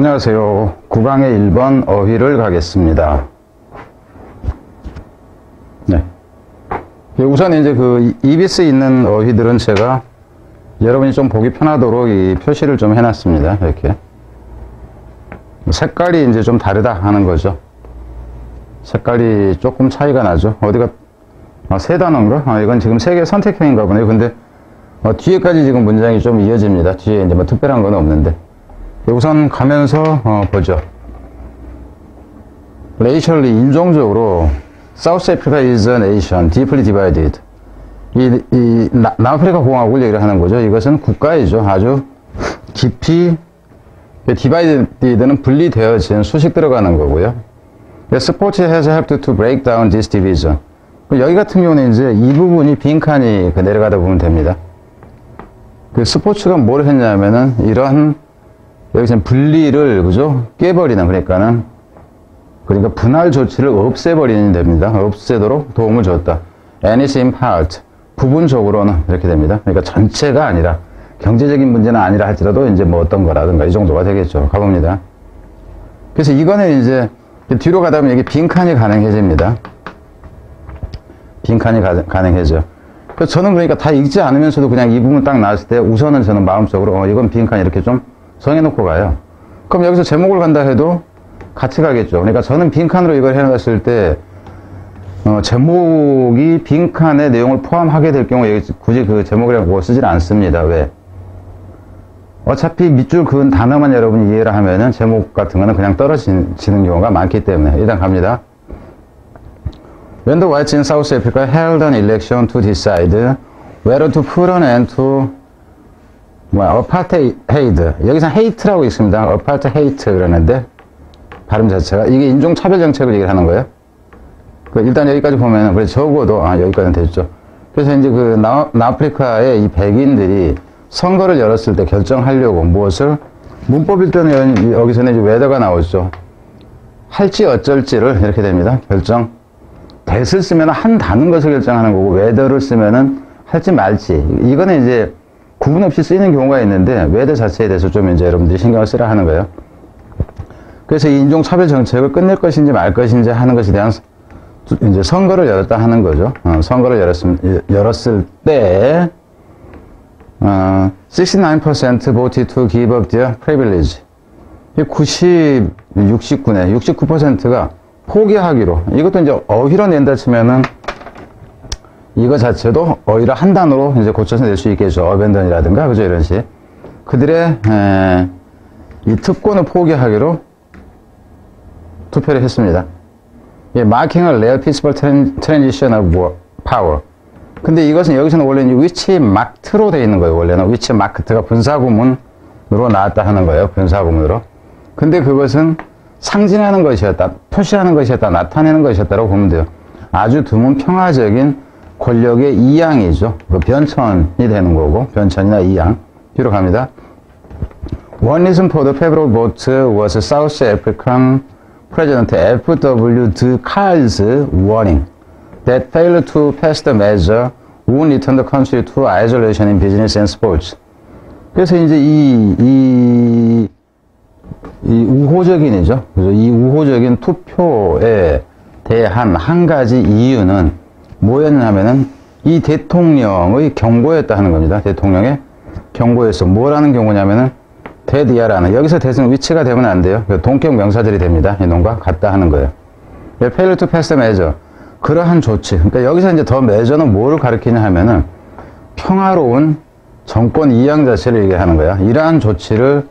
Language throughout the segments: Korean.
안녕하세요. 9강의 1번 어휘를 가겠습니다. 네. 우선 이제 그 EBS 있는 어휘들은 제가 여러분이 좀 보기 편하도록 이 표시를 좀 해놨습니다. 이렇게. 색깔이 이제 좀 다르다 하는 거죠. 색깔이 조금 차이가 나죠. 어디가, 아, 세 단어인가? 아, 이건 지금 세 개 선택형인가 보네요. 근데, 어, 뒤에까지 지금 문장이 좀 이어집니다. 뒤에 이제 뭐 특별한 건 없는데. 우선 가면서, 어, 보죠. Racially, 인종적으로, South Africa is a nation, deeply divided. 이, 이, 나, 남아프리카 공화국을 얘기를 하는 거죠. 이것은 국가이죠. 아주 깊이, divide는 분리되어진 수식 들어가는 거고요. Sports has helped to break down this division. 여기 같은 경우는 이제 이 부분이 빈칸이 그 내려가다 보면 됩니다. 그 스포츠가 뭘 했냐면은 이러한 여기 지금 분리를 그죠 깨버리는 그러니까는 그러니까 분할 조치를 없애버리는 됩니다. 없애도록 도움을 줬다. anything part 부분적으로는 이렇게 됩니다. 그러니까 전체가 아니라 경제적인 문제는 아니라 할지라도 이제 뭐 어떤 거라든가 이 정도가 되겠죠. 가봅니다. 그래서 이거는 이제 뒤로 가다 보면 이게 빈칸이 가능해집니다. 빈칸이 가, 가능해져. 그래서 저는 그러니까 다 읽지 않으면서도 그냥 이 부분 딱 나왔을 때 우선은 저는 마음속으로 어, 이건 빈칸 이렇게 좀 정해놓고 가요. 그럼 여기서 제목을 간다 해도 같이 가겠죠. 그러니까 저는 빈칸으로 이걸 해놨을 때 어, 제목이 빈칸의 내용을 포함하게 될 경우 에 굳이 그 제목이라고 쓰질 않습니다. 왜? 어차피 밑줄 그은 단어만 여러분이 이해를 하면은 제목 같은 거는 그냥 떨어지는 경우가 많기 때문에 일단 갑니다. When the whites in South Africa held an election to decide whether to put an end to 뭐야, apartheid. 여기서 hate라고 있습니다. apartheid 그러는데 발음 자체가 이게 인종차별 정책을 얘기를 하는 거예요. 그 일단 여기까지 보면 그래 적어도 아 여기까지는 됐죠. 그래서 이제 그 나, 남아프리카의 이 백인들이 선거를 열었을 때 결정하려고 무엇을 문법일 때는 여기서는 이제 whether가 나오죠. 할지 어쩔지를 이렇게 됩니다. 결정. that을 쓰면 한다는 것을 결정하는 거고 whether를 쓰면은 할지 말지. 이거는 이제 구분 없이 쓰이는 경우가 있는데 whether 자체에 대해서 좀 이제 여러분들이 신경을 쓰라 하는 거예요. 그래서 인종차별 정책을 끝낼 것인지 말 것인지 하는 것에 대한 이제 선거를 열었다 하는 거죠. 어, 선거를 열었음, 열었을 때 어, 69% voted to give up their privilege. 90, 69네. 69%가 포기하기로. 이것도 이제 어휘로 낸다 치면은 이거 자체도 어휘를 한 단어로 이제 고쳐서 낼 수 있겠죠. 어벤던이라든가, 그죠? 이런 식. 그들의, 에, 이 특권을 포기하기로 투표를 했습니다. 예, a rare peaceful transition of power. 근데 이것은 여기서는 원래 위치 마트로 되어 있는 거예요. 원래는 위치 마크트가 분사구문으로 나왔다 하는 거예요. 분사구문으로. 근데 그것은 상징하는 것이었다, 표시하는 것이었다, 나타내는 것이었다고 보면 돼요. 아주 드문 평화적인 권력의 이양이죠. 그 변천이 되는 거고, 변천이나 이양. 뒤로 갑니다. One reason for the favorable vote was South African President F.W. de Klerk's warning. that failed to pass the measure would return the country to isolation in business and sports. 그래서 이제 이, 이, 이 우호적인이죠. 그래서 이 우호적인 투표에 대한 한 가지 이유는 뭐였냐면은 이 대통령의 경고였다 하는 겁니다. 대통령의 경고에서 뭐라는 경고냐면은 대디아라는 여기서 대승 위치가 되면 안 돼요. 동격 명사들이 됩니다. 이놈과 같다 하는 거예요. fail to pass the measure. 그러한 조치. 그러니까 여기서 이제 더 메저는 뭐를 가리키냐 하면은 평화로운 정권 이양 자체를 얘기하는 거야. 이러한 조치를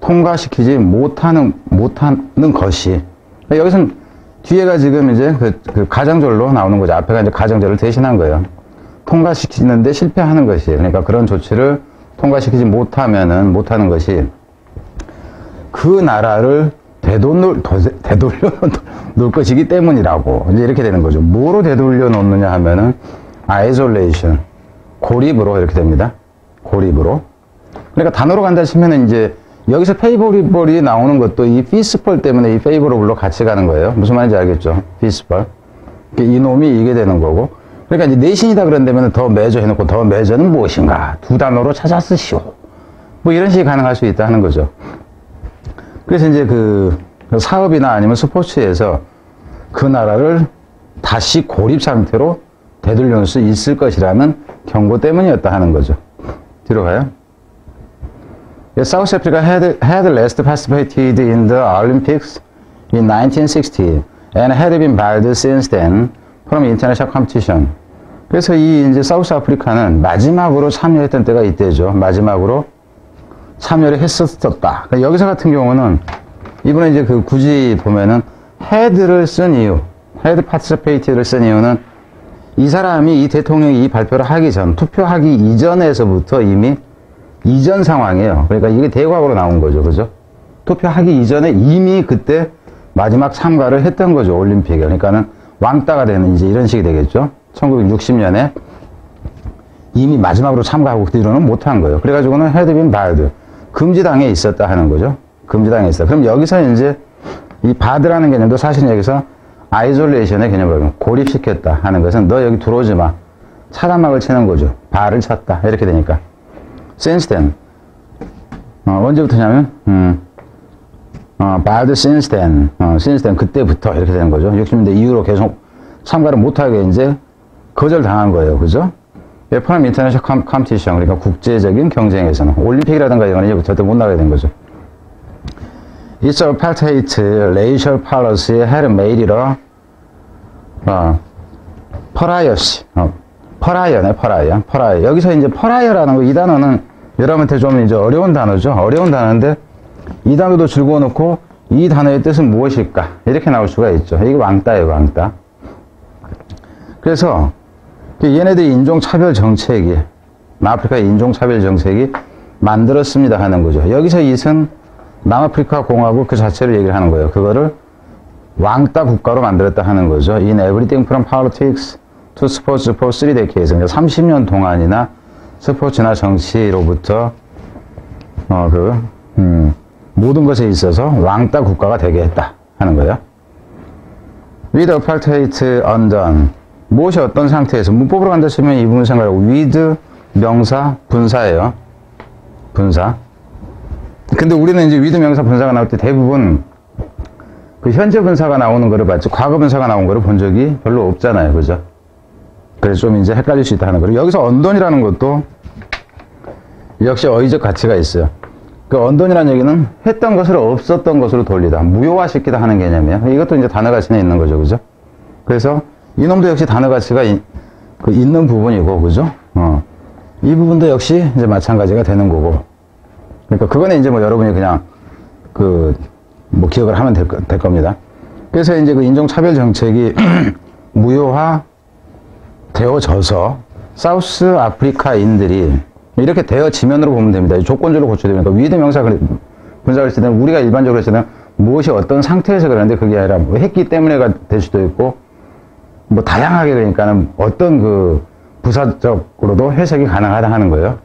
통과시키지 못하는, 못하는 것이. 그러니까 여기서는 뒤에가 지금 이제 그, 그 가장절로 나오는 거죠. 앞에가 이제 가장절을 대신한 거예요. 통과시키는데 실패하는 것이. 그러니까 그런 조치를 통과시키지 못하면은, 못하는 것이 그 나라를 되돌려, 되돌려 놓을 것이기 때문이라고. 이제 이렇게 되는 거죠. 뭐로 되돌려 놓느냐 하면은, isolation. 고립으로 이렇게 됩니다. 고립으로. 그러니까 단어로 간다 치면은 이제, 여기서 favorable이 나오는 것도 이 peaceful 때문에 이 favorable로 같이 가는 거예요. 무슨 말인지 알겠죠? peaceful. 이놈이 이게 되는 거고. 그러니까 이제 내신이다 그런다면 더 매저 해놓고 더 매저는 무엇인가? 두 단어로 찾아 쓰시오. 뭐 이런 식이 가능할 수 있다 하는 거죠. 그래서 이제 그 사업이나 아니면 스포츠에서 그 나라를 다시 고립 상태로 되돌릴 수 있을 것이라는 경고 때문이었다 하는 거죠. 뒤로 가요. South Africa had, had last participated in the Olympics in 1960 and had been barred since then from international competition. 그래서 이 이제 사우스 아프리카는 마지막으로 참여했던 때가 이때죠. 마지막으로 참여를 했었다. 그러니까 여기서 같은 경우는 이번에 이제 그 굳이 보면은 had를 쓴 이유, had participate를 쓴 이유는 이 사람이 이 대통령이 이 발표를 하기 전, 투표하기 이전에서부터 이미 이전 상황이에요. 그러니까 이게 대과거로 나온 거죠. 그죠? 투표하기 이전에 이미 그때 마지막 참가를 했던 거죠. 올림픽에. 그러니까는 왕따가 되는 이제 이런 식이 되겠죠. 1960년에 이미 마지막으로 참가하고 그 뒤로는 못한 거예요. 그래가지고는 had been barred 금지당해 있었다 하는 거죠. 금지당해 있어. 그럼 여기서 이제 이 barred라는 개념도 사실 여기서 isolation의 개념으로 고립시켰다 하는 것은 너 여기 들어오지 마. 차단막을 치는 거죠. bar를 쳤다. 이렇게 되니까. Since then. 어, 언제부터냐면, 음, 어, barred since then. 어, since then. 그때부터 이렇게 되는 거죠. 60년대 이후로 계속 참가를 못하게 이제 거절당한 거예요. 그죠? from international competition. 그러니까 국제적인 경쟁에서는. 올림픽이라든가 이거는 이제 절대 못 나가게 된 거죠. Its apartheid racial policy had made it a 어, pariah. 어, pariah네, pariah. pariah. 여기서 이제 pariah라는 거, 이 단어는 여러분한테 좀 이제 어려운 단어죠. 어려운 단어인데, 이 단어도 줄 그어 놓고, 이 단어의 뜻은 무엇일까? 이렇게 나올 수가 있죠. 이게 왕따예요, 왕따. 그래서, 얘네들이 인종차별 정책이, 남아프리카 인종차별 정책이 만들었습니다 하는 거죠. 여기서 it은 남아프리카 공화국 그 자체를 얘기를 하는 거예요. 그거를 왕따 국가로 만들었다 하는 거죠. In everything from politics sports for three decades. 30년 동안이나 스포츠나 정치로부터 어, 그, 음, 모든 것에 있어서 왕따 국가가 되게 했다 하는 거예요. With apartheid undone. 무엇이 어떤 상태에서 문법으로 간다 치면 이 부분 생각하고 with 명사 분사예요. 분사. 근데 우리는 이제 with 명사 분사가 나올 때 대부분 그 현재 분사가 나오는 거를 봤지 과거 분사가 나온 거를 본 적이 별로 없잖아요. 그죠? 그래서 좀 이제 헷갈릴 수 있다 하는 거예요. 여기서 언돈이라는 것도 역시 어휘적 가치가 있어요. 그 언돈이라는 얘기는 했던 것을 없었던 것으로 돌리다, 무효화시키다 하는 개념이에요. 이것도 이제 단어 가치는 있는 거죠. 그죠? 그래서 이놈도 역시 단어 가치가 이, 그 있는 부분이고, 그죠? 어. 이 부분도 역시 이제 마찬가지가 되는 거고. 그러니까 그거는 이제 뭐 여러분이 그냥 그, 뭐 기억을 하면 될, 될 겁니다. 그래서 이제 그 인종차별 정책이 무효화 되어져서 South Africa인들이 이렇게 되어지면으로 보면 됩니다. 조건적으로 고쳐야 됩니다. with 명사 했을 때는 우리가 일반적으로 때는 무엇이 어떤 상태에서 그러는데 그게 아니라 뭐 했기 때문에가 될 수도 있고 뭐 다양하게 그러니까는 어떤 그 부사적으로도 해석이 가능하다 하는 거예요.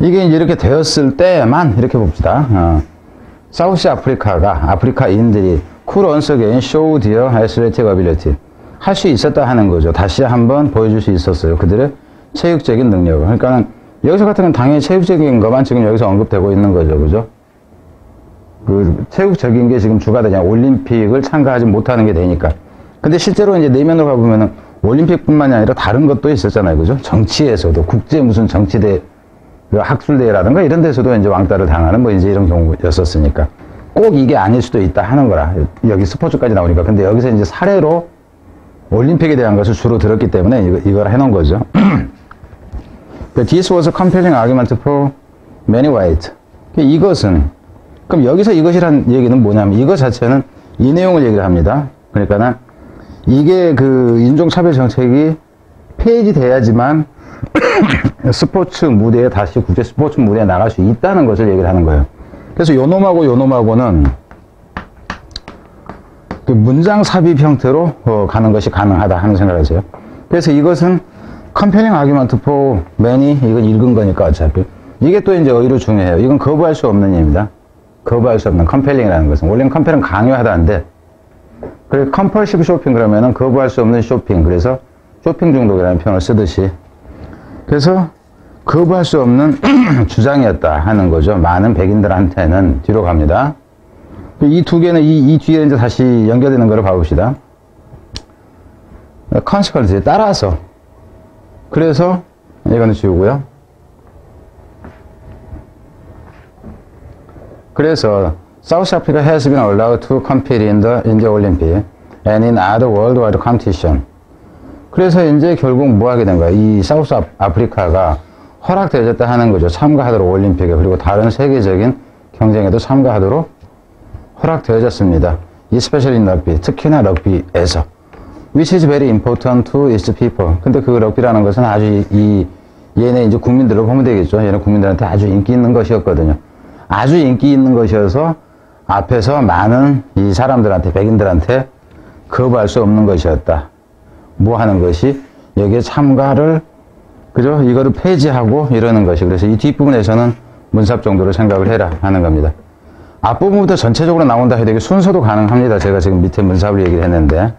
이게 이제 이렇게 되었을 때만 이렇게 봅시다. 어. 사우스 아프리카가 아프리카인들이 once again show their athletic ability 할 수 있었다 하는 거죠. 다시 한번 보여줄 수 있었어요. 그들의 체육적인 능력을. 그러니까 여기서 같은 건 당연히 체육적인 것만 지금 여기서 언급되고 있는 거죠. 그죠? 그 체육적인 게 지금 주가 되냐. 올림픽을 참가하지 못하는 게 되니까. 근데 실제로 이제 내면으로 가보면은 올림픽뿐만이 아니라 다른 것도 있었잖아요. 그죠? 정치에서도 국제 무슨 정치대 그 학술대회라든가 이런 데서도 이제 왕따를 당하는 뭐 이제 이런 경우였었으니까 꼭 이게 아닐 수도 있다 하는 거라. 여기 스포츠까지 나오니까. 근데 여기서 이제 사례로 올림픽에 대한 것을 주로 들었기 때문에 이거, 이걸 해놓은 거죠. This was a compelling argument for many white. 이것은 그럼 여기서 이것이란 얘기는 뭐냐면 이것 자체는 이 내용을 얘기를 합니다. 그러니까는 이게 그 인종차별 정책이 폐지 돼야지만 스포츠 무대에 다시 국제 스포츠 무대에 나갈 수 있다는 것을 얘기를 하는 거예요. 그래서 요놈하고 요놈하고는 그 문장 삽입 형태로 어, 가는 것이 가능하다 하는 생각을 하세요. 그래서 이것은 compelling argument for many 이건 읽은 거니까 어차피 이게 또 이제 어휘로 중요해요. 이건 거부할 수 없는 얘기입니다. 거부할 수 없는 compelling이라는 것은 원래는 compel은 강요하다는데 그래 compulsive shopping 그러면은 거부할 수 없는 쇼핑 그래서 쇼핑 중독이라는 표현을 쓰듯이 그래서 거부할 수 없는 주장이었다 하는 거죠. 많은 백인들한테는 뒤로 갑니다. 이 두 개는 이, 이 뒤에 이제 다시 연결되는 거를 봐봅시다. consequence 따라서 그래서 이거는 지우고요. 그래서 South Africa has been allowed to compete in the, in the Olympic and in other worldwide competition. 그래서 이제 결국 뭐 하게 된 거야? 이 사우스 아- 아프리카가 허락되어졌다 하는 거죠. 참가하도록 올림픽에 그리고 다른 세계적인 경쟁에도 참가하도록 허락되어졌습니다. especially in rugby, 특히나 럭비에서. which is very important to its people. 근데 그 럭비라는 것은 아주 이, 이 얘네 이제 국민들을 보면 되겠죠. 얘네 국민들한테 아주 인기 있는 것이었거든요. 아주 인기 있는 것이어서 앞에서 많은 이 사람들한테, 백인들한테 거부할 수 없는 것이었다. 뭐 하는 것이 여기에 참가를, 그죠? 이거를 폐지하고 이러는 것이. 그래서 이 뒷부분에서는 문삽 정도로 생각을 해라 하는 겁니다. 앞부분부터 전체적으로 나온다 해도 이게 순서도 가능합니다. 제가 지금 밑에 문삽을 얘기를 했는데.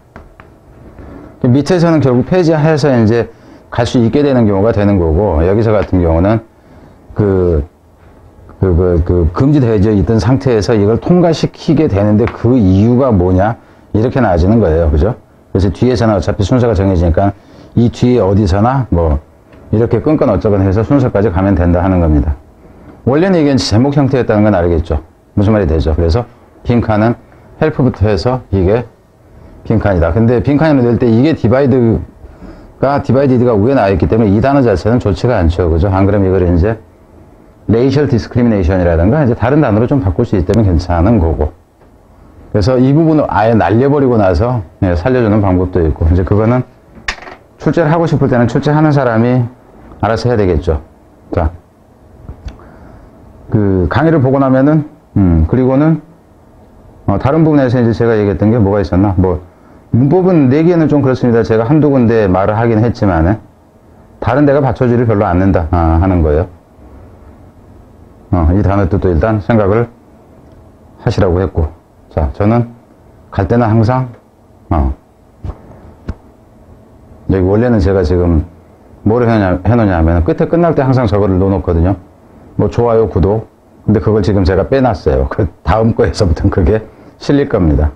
밑에서는 결국 폐지해서 이제 갈 수 있게 되는 경우가 되는 거고, 여기서 같은 경우는 그, 그, 그, 그 금지되어져 있던 상태에서 이걸 통과시키게 되는데 그 이유가 뭐냐? 이렇게 나아지는 거예요. 그죠? 그래서 뒤에서는 어차피 순서가 정해지니까 이 뒤에 어디서나 뭐 이렇게 끈끈 어쩌건 해서 순서까지 가면 된다 하는 겁니다. 원래는 이게 제목 형태였다는 건 알겠죠? 무슨 말이 되죠? 그래서 빈칸은 help부터 해서 이게 빈칸이다. 근데 빈칸이 될때 이게 divide가 divided가 위에 나와 있기 때문에 이 단어 자체는 좋지가 않죠. 그죠? 안 그러면 이걸 이제 racial discrimination이라든가 이제 다른 단어로 좀 바꿀 수 있다면 괜찮은 거고. 그래서 이 부분을 아예 날려버리고 나서 예, 살려주는 방법도 있고 이제 그거는 출제를 하고 싶을 때는 출제하는 사람이 알아서 해야 되겠죠. 자, 그 강의를 보고 나면은 음 그리고는 어, 다른 부분에서 이제 제가 얘기했던 게 뭐가 있었나? 뭐 문법은 내기에는 좀 그렇습니다. 제가 한두 군데 말을 하긴 했지만은 다른 데가 받쳐주를 별로 않는다 아, 하는 거예요. 어, 이 단어 뜻도 일단 생각을 하시라고 했고, 자, 저는 갈 때는 항상, 어, 여기 원래는 제가 지금 뭐를 해놓냐, 해놓냐 하면 끝에 끝날 때 항상 저거를 넣어놓거든요. 뭐 좋아요, 구독. 근데 그걸 지금 제가 빼놨어요. 그 다음 거에서부터는 그게 실릴 겁니다.